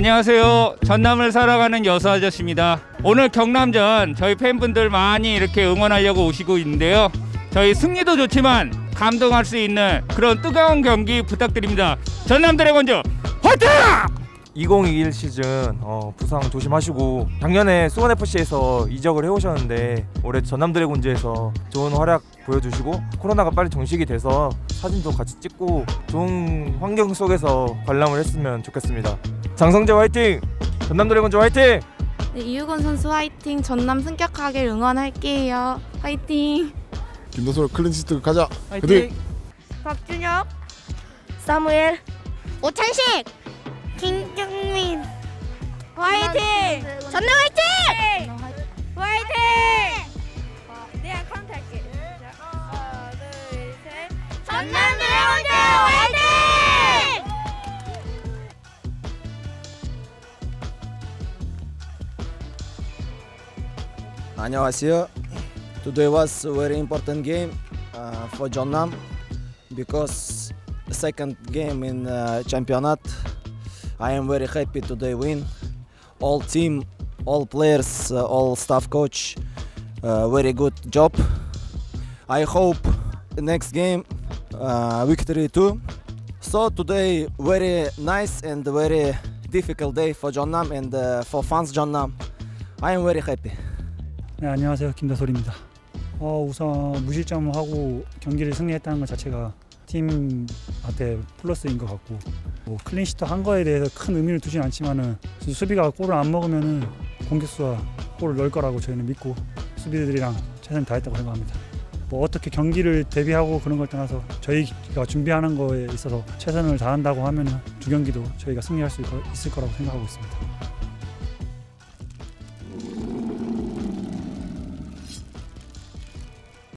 안녕하세요. 전남을 살아가는 여수 아저씨입니다. 오늘 경남전 저희 팬분들 많이 이렇게 응원하려고 오시고 있는데요. 저희 승리도 좋지만 감동할 수 있는 그런 뜨거운 경기 부탁드립니다. 전남 드래곤즈 화이팅! 2021 시즌 어, 부상 조심하시고 작년에 수원 FC에서 이적을 해오셨는데 올해 전남 드래곤즈에서 좋은 활약 보여주시고 코로나가 빨리 정식이 돼서 사진도 같이 찍고 좋은 환경 속에서 관람을 했으면 좋겠습니다. 장성재 화이팅! 전남 드래곤즈 화이팅! 네, 이유현 선수 화이팅! 전남 승격하길 응원할게요. 화이팅! 김다솔 clean sheet 가자. 화이팅! 박준혁, 사무엘, 오찬식 김경민 화이팅! 전남 화이팅! 안녕하세요. Today was a very important game uh, for Jeonnam because the second game in uh, championat. I am very happy today win. All team, all players, uh, all staff coach, uh, very good job. I hope the next game uh, victory too. So today very nice and very difficult day for Jeonnam and uh, for fans Jeonnam. I am very happy. 네, 안녕하세요. 김다솔입니다. 어, 우선 무실점하고 경기를 승리했다는 것 자체가 팀한테 플러스인 것 같고 뭐 clean sheet 한 거에 대해서 큰 의미를 두진 않지만은 수비가 골을 안 먹으면은 공격수가 골을 넣을 거라고 저희는 믿고 수비들이랑 최선을 다했다고 생각합니다. 뭐 어떻게 경기를 대비하고 그런 걸 떠나서 저희가 준비하는 거에 있어서 최선을 다한다고 하면은 두 경기도 저희가 승리할 수 있을 거라고 생각하고 있습니다.